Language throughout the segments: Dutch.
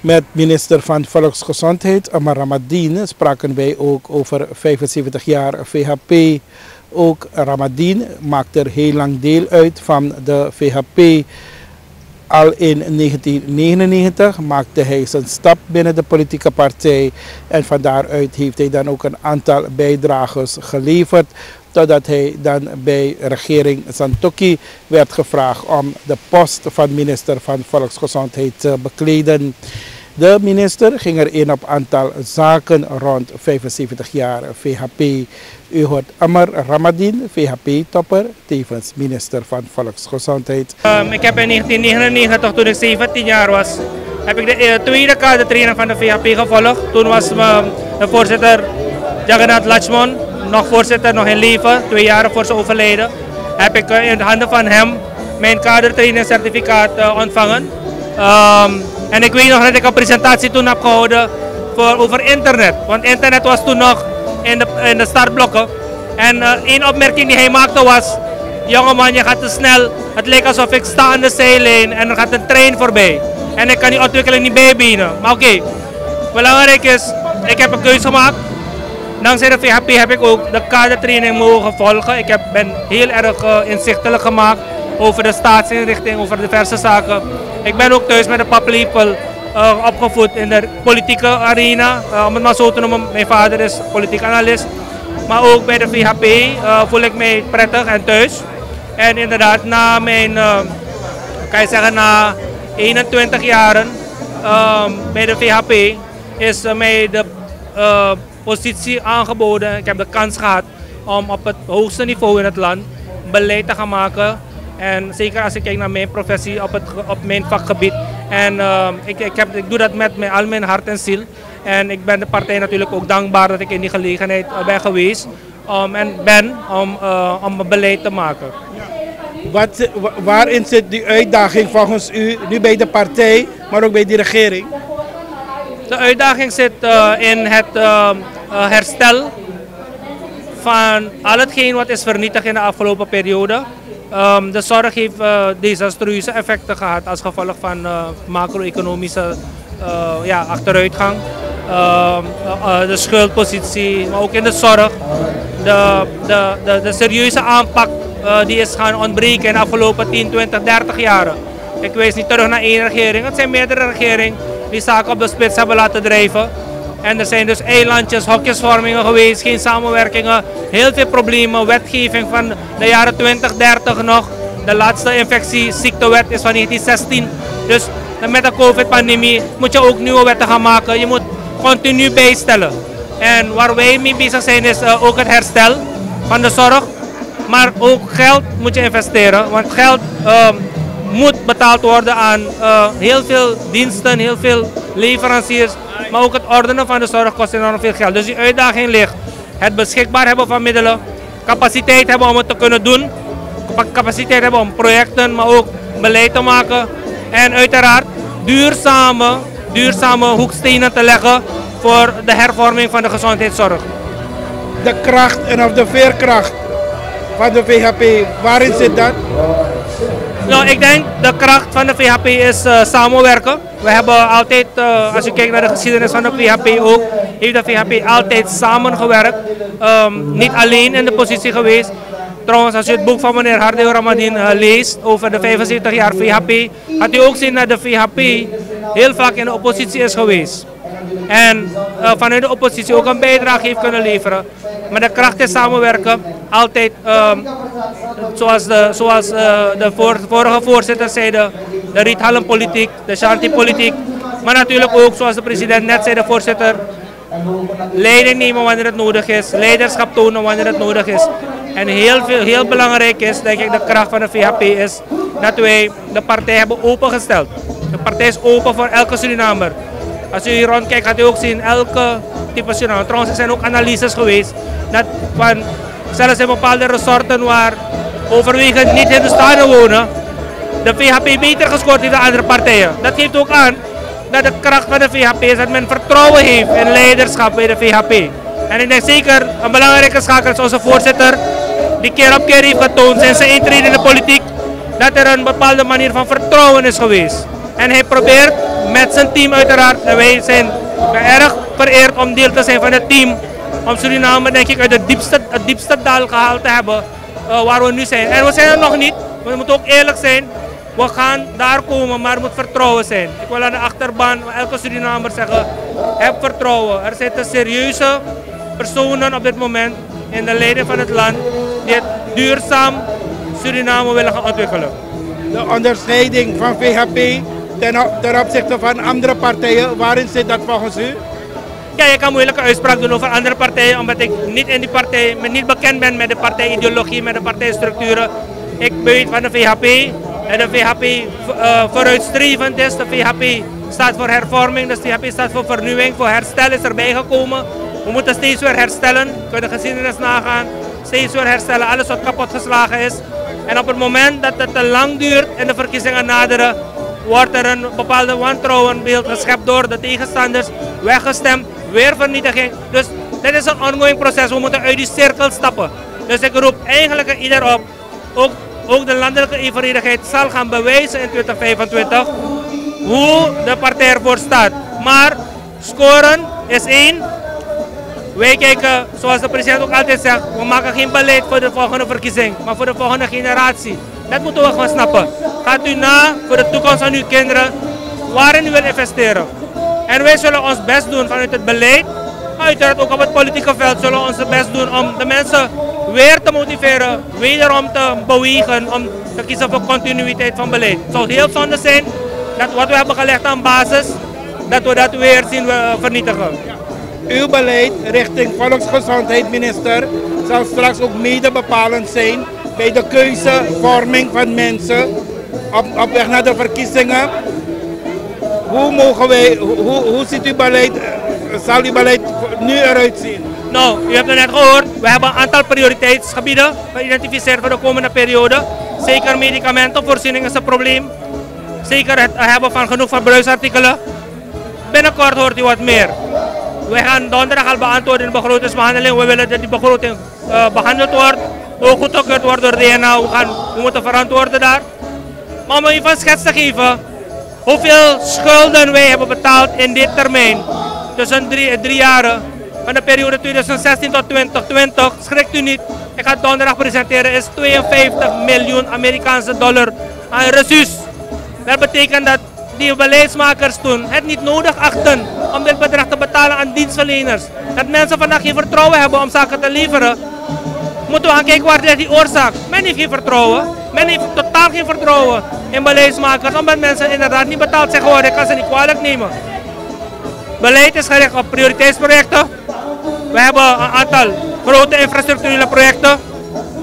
Met minister van Volksgezondheid, Amar Ramadien, spraken wij ook over 75 jaar VHP. Ook Ramadien maakt er heel lang deel uit van de VHP. Al in 1999 maakte hij zijn stap binnen de politieke partij en van daaruit heeft hij dan ook een aantal bijdragers geleverd totdat hij dan bij regering Santoki werd gevraagd om de post van minister van Volksgezondheid te bekleden. De minister ging er in op aantal zaken rond 75 jaar VHP. U hoort Amar Ramadin, VHP-topper, tevens minister van Volksgezondheid. Um, ik heb in 1999, toen ik 17 jaar was, heb ik de uh, tweede kadertrainer van de VHP gevolgd. Toen was uh, de voorzitter Jagannath Lachman, nog voorzitter, nog in leven, twee jaar voor zijn overleden. Heb ik uh, in de handen van hem mijn kadertrainercertificaat uh, ontvangen. Um, en ik weet nog dat ik een presentatie toen heb gehouden voor, over internet. Want internet was toen nog in de, in de startblokken. En uh, één opmerking die hij maakte was... Jongeman, je gaat te snel. Het leek alsof ik sta aan de zijlijn en er gaat een trein voorbij. En ik kan die ontwikkeling niet bijbenen. Maar oké, belangrijk is, ik heb een keuze gemaakt. Dankzij de VHP heb ik ook de kadertraining mogen volgen. Ik heb, ben heel erg uh, inzichtelijk gemaakt over de staatsinrichting, over diverse zaken. Ik ben ook thuis met de paplepel uh, opgevoed in de politieke arena. Uh, om het maar zo te noemen, mijn vader is politiek analist. Maar ook bij de VHP uh, voel ik mij prettig en thuis. En inderdaad, na mijn, kan je zeggen, na 21 jaren bij de VHP is mij de positie aangeboden. Ik heb de kans gehad om op het hoogste niveau in het land beleid te gaan maken en zeker als ik kijk naar mijn professie op, het, op mijn vakgebied. En uh, ik, ik, heb, ik doe dat met mijn, al mijn hart en ziel. En ik ben de partij natuurlijk ook dankbaar dat ik in die gelegenheid ben geweest. Um, en ben om, uh, om beleid te maken. Wat, waarin zit die uitdaging volgens u, nu bij de partij, maar ook bij die regering? De uitdaging zit uh, in het uh, herstel van al hetgeen wat is vernietigd in de afgelopen periode. Um, de zorg heeft uh, desastreuze effecten gehad als gevolg van uh, macro-economische uh, ja, achteruitgang. de schuldpositie, maar ook in de zorg. De, de, de, de serieuze aanpak die is gaan ontbreken in de afgelopen 10, 20, 30 jaren. Ik wijs niet terug naar één regering. Het zijn meerdere regeringen die zaken op de spits hebben laten drijven. En er zijn dus eilandjes, hokjesvormingen geweest, geen samenwerkingen, heel veel problemen, wetgeving van de jaren 20, 30 nog. De laatste infectieziektewet is van 1916. Dus met de COVID-pandemie moet je ook nieuwe wetten gaan maken. Je moet continu bijstellen. En waar wij mee bezig zijn is uh, ook het herstel van de zorg. Maar ook geld moet je investeren. Want geld uh, moet betaald worden aan uh, heel veel diensten, heel veel leveranciers. Maar ook het ordenen van de zorg kost enorm veel geld. Dus die uitdaging ligt. Het beschikbaar hebben van middelen. Capaciteit hebben om het te kunnen doen. Capaciteit hebben om projecten, maar ook beleid te maken. En uiteraard duurzame, duurzame hoekstenen te leggen voor de hervorming van de gezondheidszorg. De kracht en of de veerkracht van de VHP, waarin zit dat? Nou, ik denk de kracht van de VHP is uh, samenwerken. We hebben altijd, uh, als je kijkt naar de geschiedenis van de VHP ook, heeft de VHP altijd samengewerkt. Um, niet alleen in de positie geweest. Trouwens, als je het boek van meneer Hardeo Ramadin uh, leest over de 75 jaar VHP, had u ook zien dat de VHP heel vaak in de oppositie is geweest. En vanuit de oppositie ook een bijdrage heeft kunnen leveren. Maar de kracht is samenwerken. Altijd, um, zoals de, zoals, uh, de vorige voorzitter zei, de, de riethallenpolitiek, de shanti-politiek. Maar natuurlijk ook, zoals de president net zei, de voorzitter, leiding nemen wanneer het nodig is, leiderschap tonen wanneer het nodig is. En heel, veel, heel belangrijk is, denk ik, de kracht van de VHP is dat wij de partij hebben opengesteld. De partij is open voor elke Surinamer. Als u hier rondkijkt, gaat u ook zien elke Surinamer. Trouwens, er ook analyses geweest dat van zelfs in bepaalde resorten waar overwegend niet Hindustanen wonen, de VHP beter gescoord heeft dan andere partijen. Dat geeft ook aan dat de kracht van de VHP is dat men vertrouwen heeft in leiderschap bij de VHP. En ik denk zeker een belangrijke schakel is onze voorzitter, die keer op keer heeft getoond zijn intrede in de politiek, dat er een bepaalde manier van vertrouwen is geweest. En hij probeert met zijn team uiteraard. En wij zijn erg vereerd om deel te zijn van het team. Om Suriname denk ik uit het diepste, het diepste dal gehaald te hebben uh, waar we nu zijn. En we zijn er nog niet. We moeten ook eerlijk zijn. We gaan daar komen, maar moet vertrouwen zijn. Ik wil aan de achterban elke Surinamer zeggen, heb vertrouwen. Er zitten serieuze personen op dit moment in de leiding van het land die het duurzaam Suriname willen gaan ontwikkelen. De onderscheiding van VHP ten, opzichte van andere partijen, waarin zit dat volgens u? Ja, je kan moeilijke uitspraak doen over andere partijen, omdat ik niet in die partij, niet bekend ben met de partijideologie, met de partijstructuren. Ik weet van de VHP en de VHP uh, eh, vooruitstrevend is. De VHP staat voor hervorming, dus de VHP staat voor vernieuwing, voor herstel is erbij gekomen. We moeten steeds weer herstellen, kun je de geschiedenis nagaan. Steeds weer herstellen, alles wat kapot geslagen is. En op het moment dat het te lang duurt en de verkiezingen naderen, wordt er een bepaalde wantrouwenbeeld geschept door de tegenstanders, weggestemd, weer vernietiging. Dus dit is een ongoing proces, we moeten uit die cirkel stappen. Dus ik roep eigenlijk ieder op, ook, ook de landelijke evenredigheid zal gaan bewijzen in 2025 hoe de partij ervoor staat. Maar scoren is één, wij kijken, zoals de president ook altijd zegt, we maken geen beleid voor de volgende verkiezing, maar voor de volgende generatie. Dat moeten we gaan snappen. Gaat u na voor de toekomst van uw kinderen, waarin u wil investeren. En wij zullen ons best doen vanuit het beleid, uiteraard ook op het politieke veld zullen we ons best doen om de mensen weer te motiveren, wederom te bewegen om te kiezen voor continuïteit van beleid. Het zou heel zonde zijn dat wat we hebben gelegd aan basis, dat we dat weer zien vernietigen. Uw beleid richting volksgezondheid, minister, zal straks ook mede bepalend zijn bij de keuzevorming van mensen op, op weg naar de verkiezingen. Hoe, mogen wij, hoe, hoe ziet uw beleid, zal uw beleid nu eruit zien? Nou, u hebt het net gehoord, we hebben een aantal prioriteitsgebieden geïdentificeerd voor de komende periode. Zeker medicamentenvoorziening is een probleem. Zeker het hebben van genoeg verbruiksartikelen. Binnenkort hoort u wat meer. We gaan donderdag al beantwoorden in de begrotingsbehandeling. We willen dat die begroting uh, behandeld wordt. Ook goedgekeurd wordt door de DNA. We, gaan, we moeten verantwoorden daar. Maar om even een schets te geven. Hoeveel schulden wij hebben betaald in dit termijn. Tussen drie, drie jaren. Van de periode 2016 tot 2020. Schrikt u niet. Ik ga donderdag presenteren. Is 52 miljoen Amerikaanse dollar aan resus. Dat betekent dat die beleidsmakers toen het niet nodig achten om dit bedrag te betalen aan dienstverleners. Dat mensen vandaag geen vertrouwen hebben om zaken te leveren. Moeten we gaan kijken waar ligt die oorzaak. Men heeft geen vertrouwen. Men heeft totaal geen vertrouwen in beleidsmakers. Omdat mensen inderdaad niet betaald zijn geworden. Ik kan ze niet kwalijk nemen. Beleid is gericht op prioriteitsprojecten. We hebben een aantal grote infrastructurele projecten.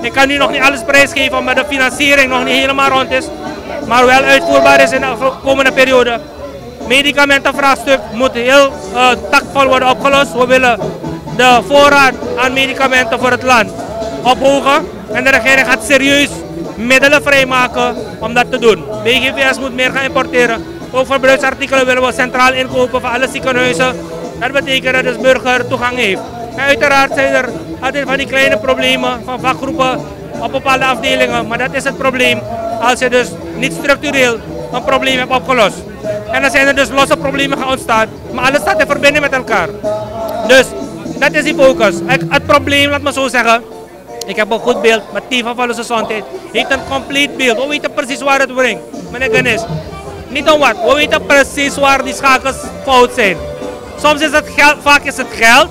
Ik kan nu nog niet alles prijsgeven omdat de financiering nog niet helemaal rond is maar wel uitvoerbaar is in de komende periode. Medicamentenvraagstuk moet heel uh, takvol worden opgelost. We willen de voorraad aan medicamenten voor het land ophogen. En de regering gaat serieus middelen vrijmaken om dat te doen. BGVS moet meer gaan importeren. Ook verbruiksartikelen willen we centraal inkopen voor alle ziekenhuizen. Dat betekent dat de burger toegang heeft. En uiteraard zijn er altijd van die kleine problemen van vakgroepen op bepaalde afdelingen. Maar dat is het probleem als je dus niet structureel een probleem hebt opgelost. En dan zijn er dus losse problemen gaan ontstaan. Maar alles staat in verbinding met elkaar. Dus dat is die focus. Het probleem, laat me zo zeggen. Ik heb een goed beeld, maar Tifa van onze gezondheid heeft een compleet beeld. We weten precies waar het brengt. Meneer Ganesh, niet om wat. We weten precies waar die schakels fout zijn. Soms is het geld, vaak is het geld.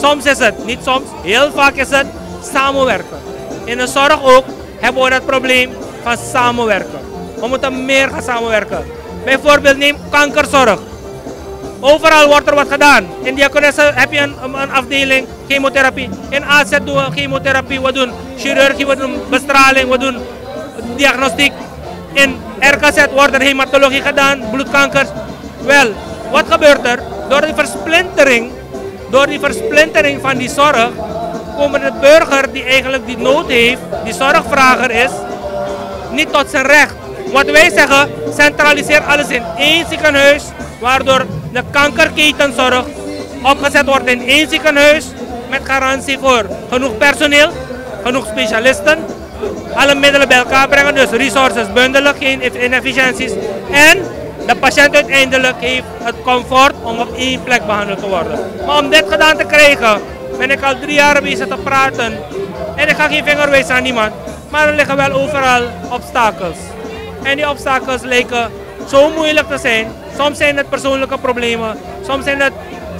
Soms is het, niet soms, heel vaak is het samenwerken. In de zorg ook hebben we dat probleem van samenwerken. We moeten meer gaan samenwerken. Bijvoorbeeld neem kankerzorg. Overal wordt er wat gedaan. In Diakonesse heb je een, een, afdeling chemotherapie. In AZ doen we chemotherapie, we doen chirurgie, we doen bestraling, we doen diagnostiek. In RKZ wordt er hematologie gedaan, bloedkankers. Wel, wat gebeurt er? Door die versplintering, door die versplintering van die zorg, komen de burger die eigenlijk die nood heeft, die zorgvrager is, niet tot zijn recht. Wat wij zeggen, centraliseer alles in één ziekenhuis, waardoor de kankerketenzorg opgezet wordt in één ziekenhuis met garantie voor genoeg personeel, genoeg specialisten, alle middelen bij elkaar brengen, dus resources bundelen, geen inefficiënties en de patiënt uiteindelijk heeft het comfort om op één plek behandeld te worden. Om dit gedaan te krijgen, ben ik al drie jaar bezig te praten. En ik ga geen vinger wijzen aan niemand. Maar er liggen wel overal obstakels. En die obstakels lijken zo moeilijk te zijn. Soms zijn het persoonlijke problemen. Soms zijn het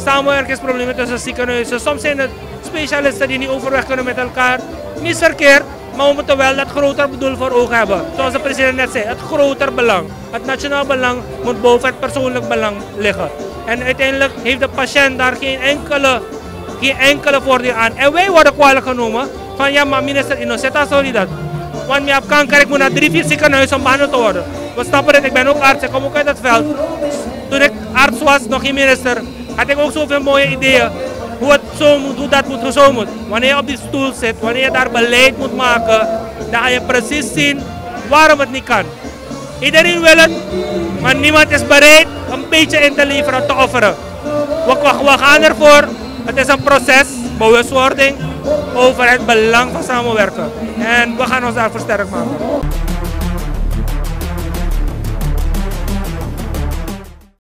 samenwerkingsproblemen tussen ziekenhuizen. Soms zijn het specialisten die niet overweg kunnen met elkaar. Niet verkeerd, maar we moeten wel dat groter doel voor ogen hebben. Zoals de president net zei, het groter belang. Het nationaal belang moet boven het persoonlijk belang liggen. En uiteindelijk heeft de patiënt daar geen enkele, geen enkele voordeel aan. En wij worden kwalijk genomen van ja, maar minister Innocenta, sorry dat. Want je hebt kanker, ik moet naar drie, vier ziekenhuizen om behandeld te worden. We snappen het, ik ben ook arts, ik kom ook uit het veld. Toen ik arts was, nog geen minister, had ik ook zoveel mooie ideeën hoe, het zo moet, hoe dat moet zo moet. Wanneer je op die stoel zit, wanneer je daar beleid moet maken, dan ga je precies zien waarom het niet kan. Iedereen wil het, maar niemand is bereid een beetje in te leveren, te offeren. We, we, we gaan ervoor, het is een proces, bewustwording over het belang van samenwerken. En we gaan ons daarvoor sterk maken.